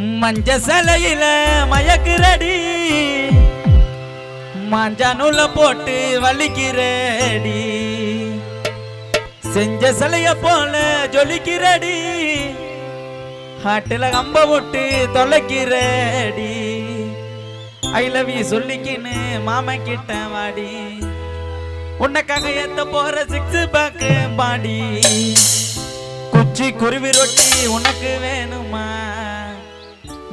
மஞ்ச சிலையில மயக்குறடி. மஞ்சனுல போட்டு வலிக்கிறடி. செஞ்ச சிலைய போல ஜொலிக்கிறடி. ஹாட்டில் கம்ப விட்டு தொலைக்கிறடி. ஐ லவ் யூ சொல்லிக்கின்னு மாமா கிட்ட வாடி. உன்னைக்காக ஏத்த போற சிக்ஸ் பேக் பாடி. குச்சி குருவி ரொட்டி உனக்கு வேணுமா?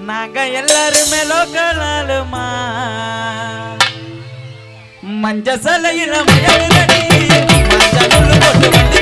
நாங்க எல்லாருமே லோக்கலாலுமா மஞ்ச சலையில மயலடி மஞ்சள் போட்டு வந்து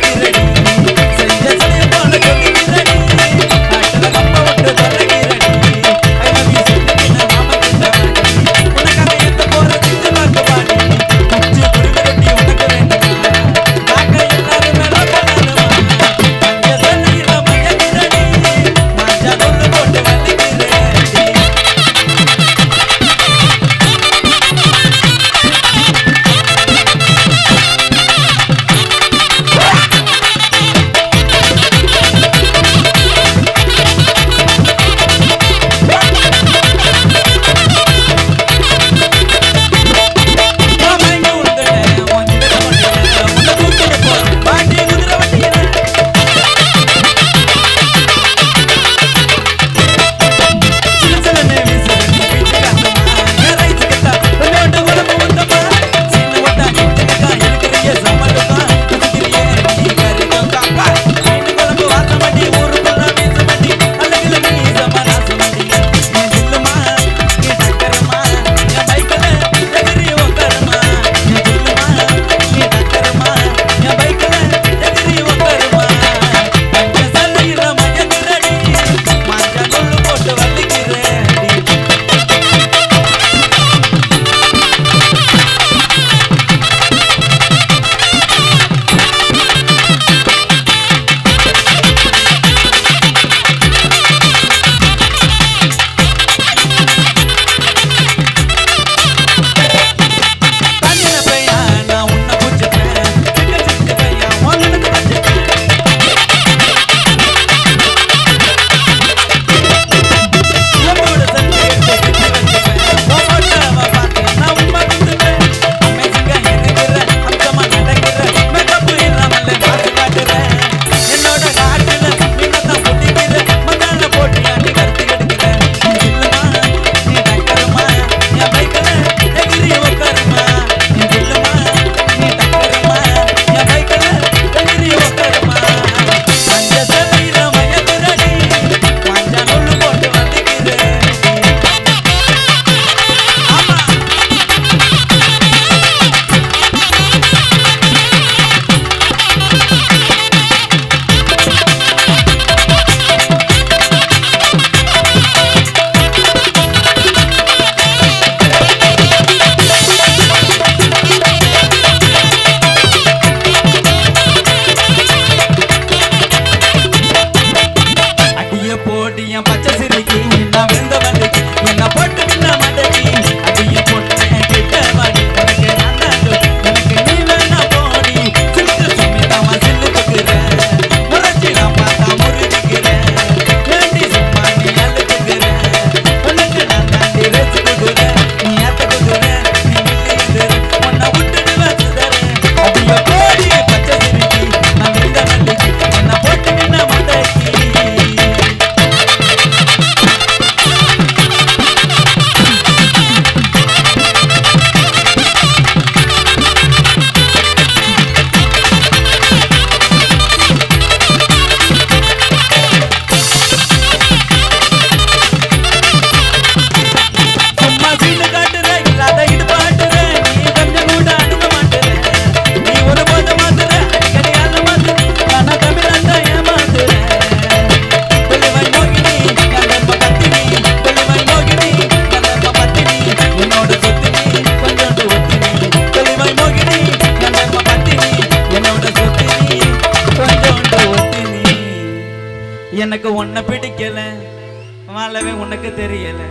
வாழவே உனக்கு தெரியல.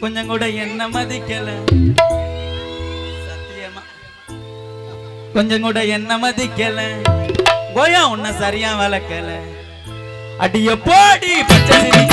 கொஞ்சம் கூட என்ன மதிக்கல. கொஞ்சம் கூட என்ன மதிக்கல. போயா உன்னை சரியா வளர்க்கல. அடிய போடி பச்சை என்ன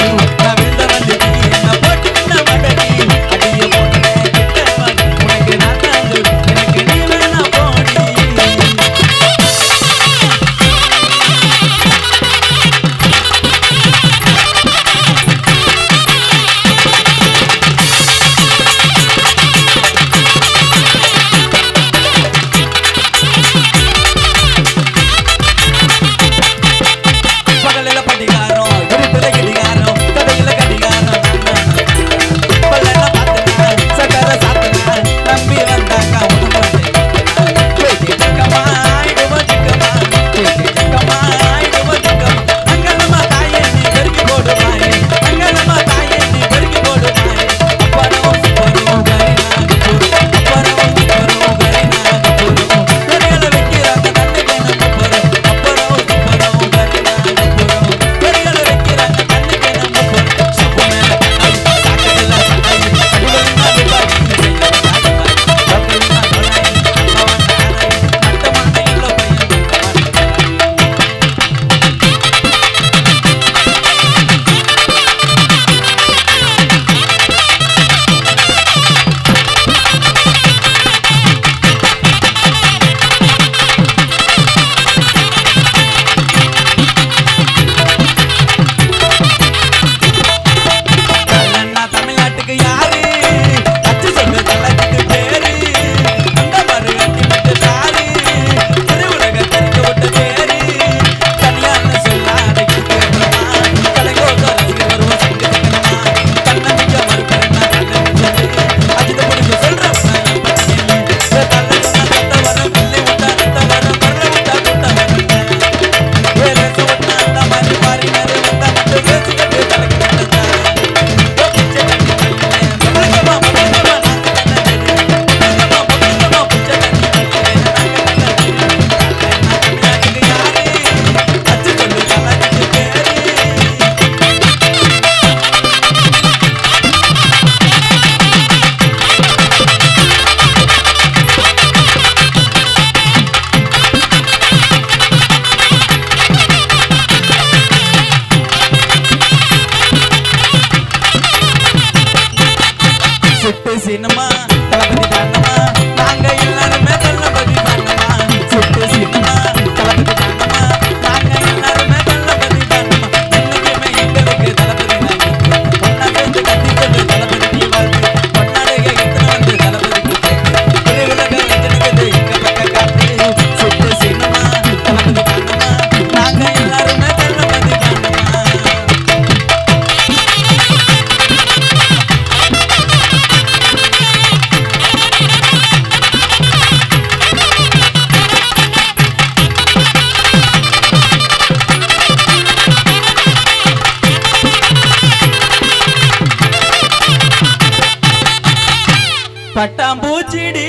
పట్టాంబూచిడి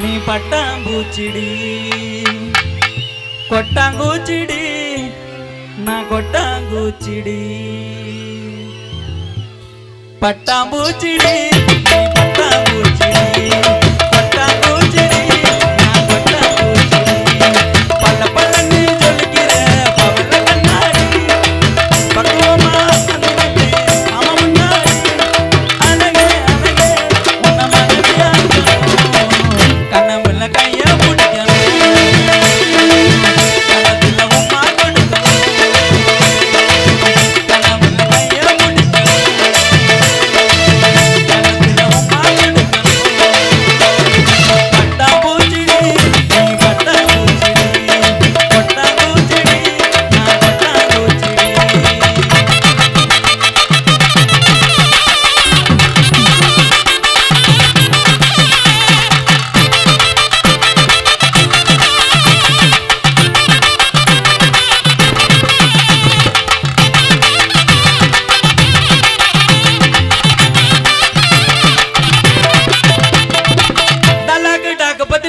నీ పట్టాంబూచిడి కొట్టాంగూచిడి నా కొట్టాంగూచిడి పట్టాంబూచిడి నీ పట్టాంబూచిడి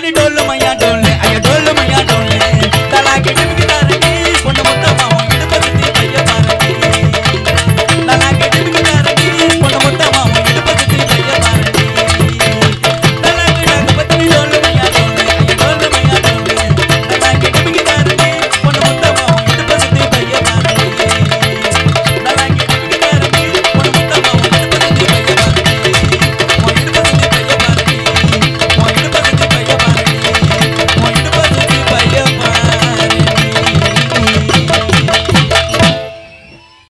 y no